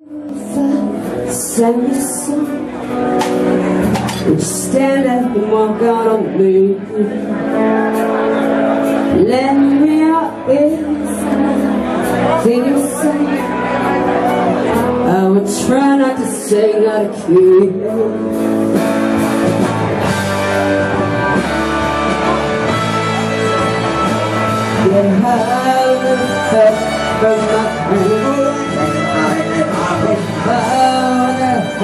Send me some stand up and walk out on me Let me out with Thing you say? I would try not to say not a key Get high from my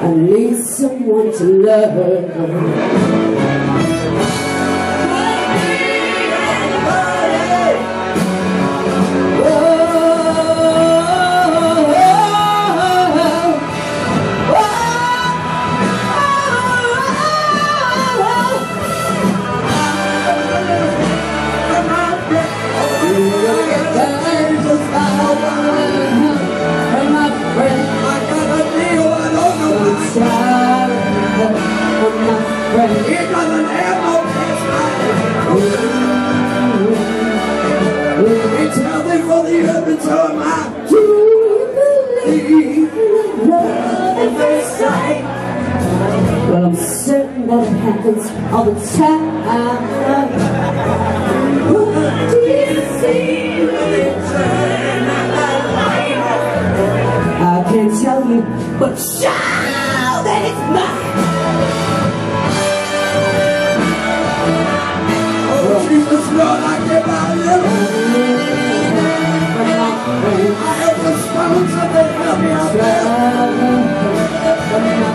I need someone to love for the heavens of my Do you believe love at first sight? Well, I'm certain that it happens all the time. What do you see when you turn out that light? I can't tell you, but child, that it's mine. Oh, Jesus, Lord, I give out you. I have the spells of the heavy out there.